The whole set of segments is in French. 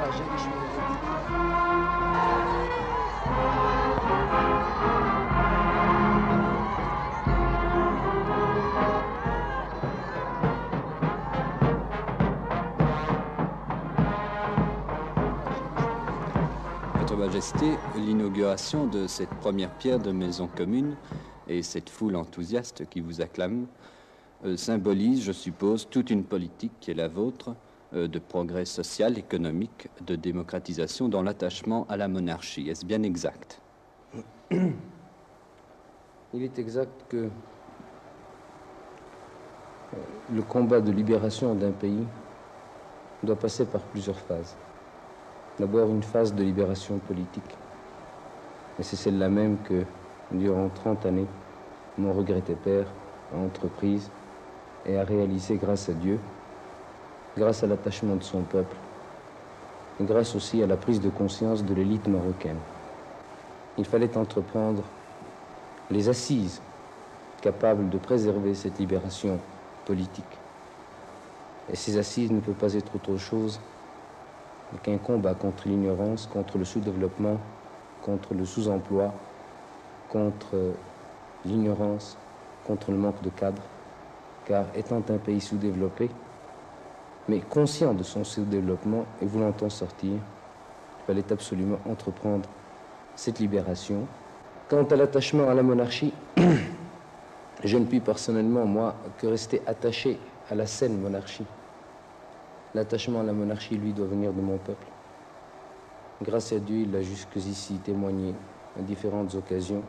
Votre Majesté, l'inauguration de cette première pierre de maison commune et cette foule enthousiaste qui vous acclame euh, symbolise, je suppose, toute une politique qui est la vôtre, de progrès social, économique, de démocratisation dans l'attachement à la monarchie. Est-ce bien exact? Il est exact que euh, le combat de libération d'un pays doit passer par plusieurs phases. D'abord une phase de libération politique. Et c'est celle-là même que, durant 30 années, mon regretté père a entreprise et a réalisé grâce à Dieu, grâce à l'attachement de son peuple, et grâce aussi à la prise de conscience de l'élite marocaine. Il fallait entreprendre les assises capables de préserver cette libération politique. Et ces assises ne peuvent pas être autre chose qu'un combat contre l'ignorance, contre le sous-développement, contre le sous-emploi, contre l'ignorance, contre le manque de cadres. Car étant un pays sous-développé, mais conscient de son sous-développement et voulant en sortir, il fallait absolument entreprendre cette libération. Quant à l'attachement à la monarchie, je ne puis personnellement, moi, que rester attaché à la saine monarchie. L'attachement à la monarchie, lui, doit venir de mon peuple. Grâce à Dieu, il a jusqu'ici témoigné à différentes occasions,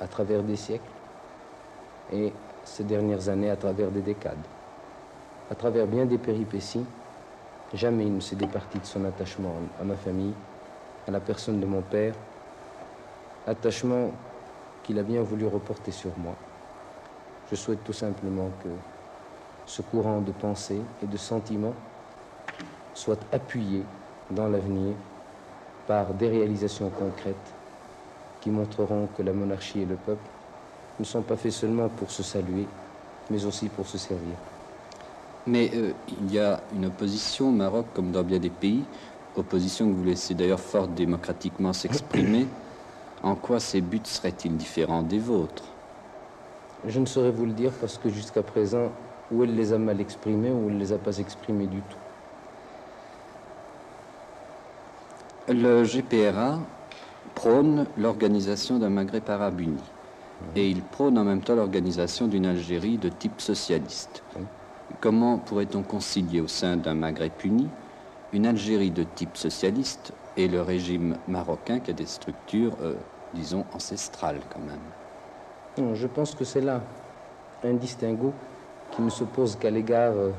à travers des siècles, et ces dernières années à travers des décades. À travers bien des péripéties, jamais il ne s'est départi de son attachement à ma famille, à la personne de mon père, attachement qu'il a bien voulu reporter sur moi. Je souhaite tout simplement que ce courant de pensée et de sentiment soit appuyé dans l'avenir par des réalisations concrètes qui montreront que la monarchie et le peuple ne sont pas faits seulement pour se saluer, mais aussi pour se servir. Mais euh, il y a une opposition au Maroc, comme dans bien des pays, opposition que vous laissez d'ailleurs fort démocratiquement s'exprimer. En quoi ces buts seraient-ils différents des vôtres? Je ne saurais vous le dire parce que jusqu'à présent, ou elle les a mal exprimés ou elle ne les a pas exprimés du tout. Le GPRA prône l'organisation d'un Maghreb arabe uni et il prône en même temps l'organisation d'une Algérie de type socialiste. Comment pourrait-on concilier au sein d'un Maghreb uni une Algérie de type socialiste et le régime marocain qui a des structures, euh, disons, ancestrales quand même? Je pense que c'est là un distinguo qui ne s'oppose qu'à l'égard euh,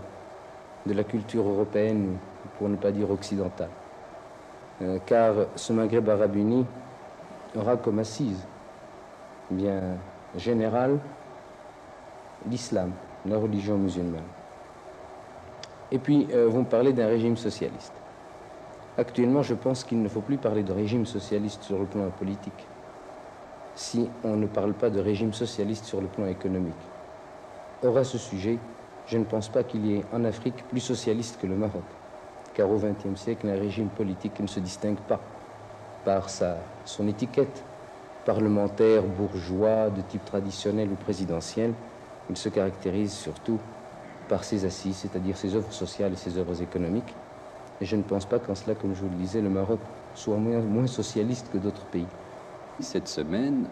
de la culture européenne, pour ne pas dire occidentale. Euh, car ce Maghreb arabe uni aura comme assise bien générale l'islam, la religion musulmane. Et puis, euh, vous me parlez d'un régime socialiste. Actuellement, je pense qu'il ne faut plus parler de régime socialiste sur le plan politique si on ne parle pas de régime socialiste sur le plan économique. Or, à ce sujet, je ne pense pas qu'il y ait en Afrique plus socialiste que le Maroc, car au XXe siècle, un régime politique ne se distingue pas par sa, son étiquette parlementaire, bourgeois, de type traditionnel ou présidentiel. Il se caractérise surtout par ses assises, c'est-à-dire ses œuvres sociales et ses œuvres économiques. Et je ne pense pas qu'en cela, comme je vous le disais, le Maroc soit moins, moins socialiste que d'autres pays. Cette semaine,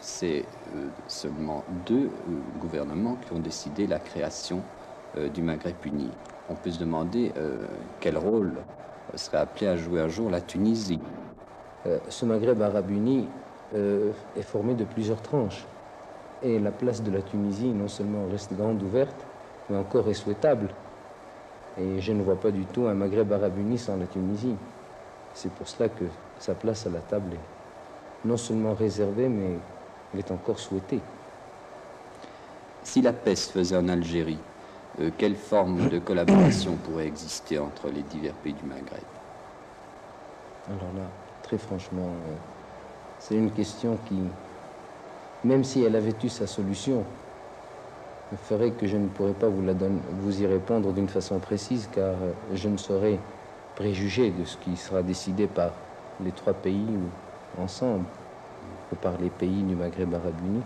c'est euh, seulement deux euh, gouvernements qui ont décidé la création euh, du Maghreb uni. On peut se demander quel rôle serait appelé à jouer un jour la Tunisie. ce Maghreb arabe uni est formé de plusieurs tranches. Et la place de la Tunisie non seulement reste grande ouverte, mais encore est souhaitable. Et je ne vois pas du tout un Maghreb arabe uni sans la Tunisie. C'est pour cela que sa place à la table est non seulement réservée, mais elle est encore souhaitée. Si la paix se faisait en Algérie, euh, quelle forme de collaboration pourrait exister entre les divers pays du Maghreb? Alors là, très franchement, euh, c'est une question qui, même si elle avait eu sa solution, ferait que je ne pourrais pas vous, la vous y répondre d'une façon précise, car euh, je ne saurais préjuger de ce qui sera décidé par les trois pays ou ensemble par les pays du Maghreb arabe uni.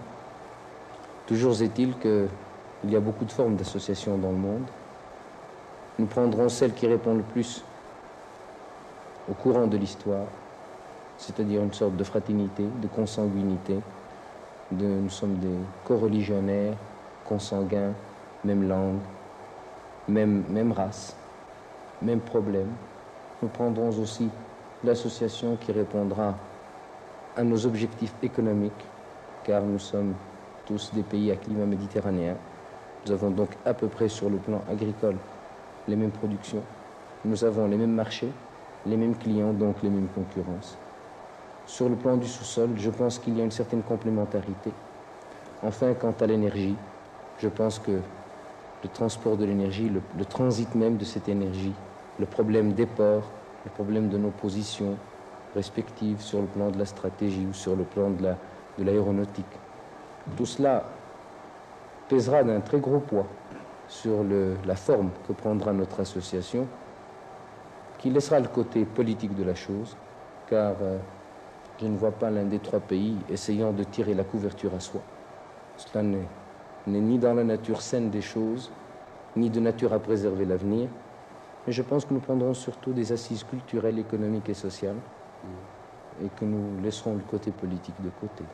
Toujours est-il qu'il y a beaucoup de formes d'associations dans le monde. Nous prendrons celle qui répond le plus au courant de l'histoire, c'est-à-dire une sorte de fraternité, de consanguinité. De, nous sommes des co-religionnaires, consanguins, même langue, même, même race, même problème. Nous prendrons aussi l'association qui répondra à nos objectifs économiques, car nous sommes tous des pays à climat méditerranéen. Nous avons donc à peu près sur le plan agricole les mêmes productions. Nous avons les mêmes marchés, les mêmes clients, donc les mêmes concurrences. Sur le plan du sous-sol, je pense qu'il y a une certaine complémentarité. Enfin, quant à l'énergie, je pense que le transport de l'énergie, le, transit même de cette énergie, le problème des ports, le problème de nos positions respectives sur le plan de la stratégie ou sur le plan de l'aéronautique, la, tout cela pèsera d'un très gros poids sur la forme que prendra notre association, qui laissera le côté politique de la chose, car euh, je ne vois pas l'un des trois pays essayant de tirer la couverture à soi. Cela n'est ni dans la nature saine des choses, ni de nature à préserver l'avenir, mais je pense que nous prendrons surtout des assises culturelles, économiques et sociales, et que nous laisserons le côté politique de côté.